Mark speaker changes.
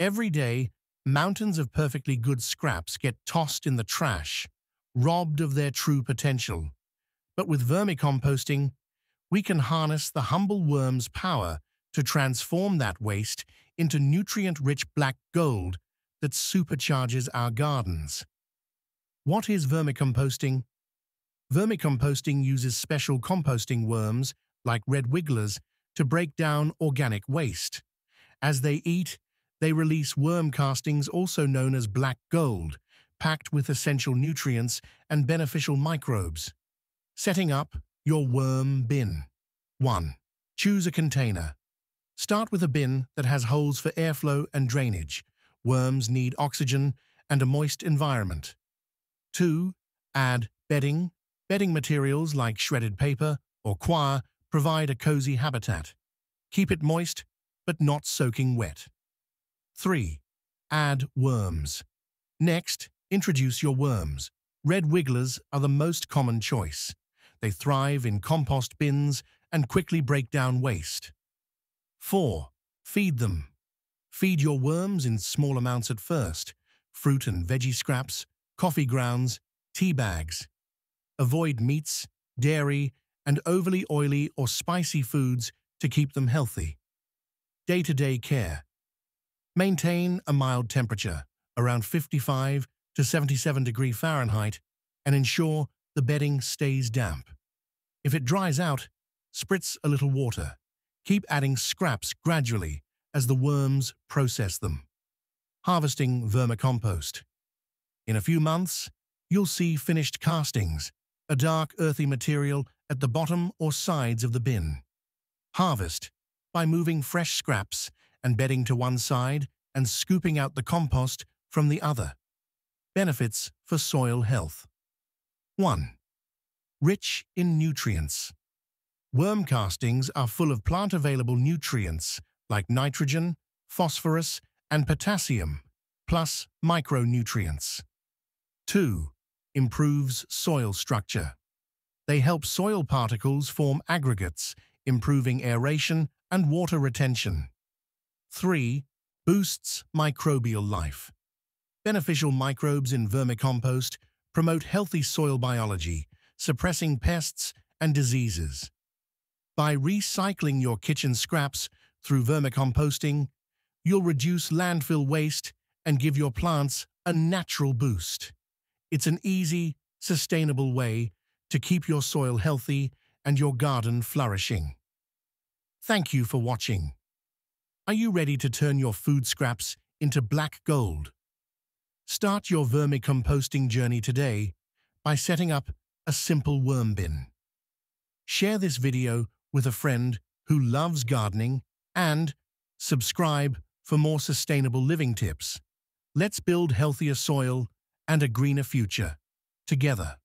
Speaker 1: Every day, mountains of perfectly good scraps get tossed in the trash, robbed of their true potential. But with vermicomposting, we can harness the humble worm's power to transform that waste into nutrient-rich black gold that supercharges our gardens. What is vermicomposting? Vermicomposting uses special composting worms, like red wigglers, to break down organic waste. As they eat, they release worm castings also known as black gold, packed with essential nutrients and beneficial microbes. Setting up your worm bin. 1. Choose a container. Start with a bin that has holes for airflow and drainage. Worms need oxygen and a moist environment. 2. Add bedding. Bedding materials like shredded paper or coir provide a cozy habitat. Keep it moist, but not soaking wet. 3. Add worms. Next, introduce your worms. Red wigglers are the most common choice. They thrive in compost bins and quickly break down waste. 4. Feed them. Feed your worms in small amounts at first, fruit and veggie scraps, coffee grounds, tea bags. Avoid meats, dairy, and overly oily or spicy foods to keep them healthy. Day-to-day -day care. Maintain a mild temperature, around 55 to 77 degree Fahrenheit, and ensure the bedding stays damp. If it dries out, spritz a little water. Keep adding scraps gradually as the worms process them. Harvesting vermicompost. In a few months, you'll see finished castings, a dark earthy material at the bottom or sides of the bin. Harvest by moving fresh scraps and bedding to one side and scooping out the compost from the other. Benefits for soil health. 1. Rich in nutrients. Worm castings are full of plant-available nutrients like nitrogen, phosphorus, and potassium, plus micronutrients. 2. Improves soil structure. They help soil particles form aggregates, improving aeration and water retention. 3. Boosts microbial life. Beneficial microbes in vermicompost promote healthy soil biology, suppressing pests and diseases. By recycling your kitchen scraps through vermicomposting, you'll reduce landfill waste and give your plants a natural boost. It's an easy, sustainable way to keep your soil healthy and your garden flourishing. Thank you for watching. Are you ready to turn your food scraps into black gold? Start your vermicomposting journey today by setting up a simple worm bin. Share this video with a friend who loves gardening and subscribe for more sustainable living tips. Let's build healthier soil and a greener future together.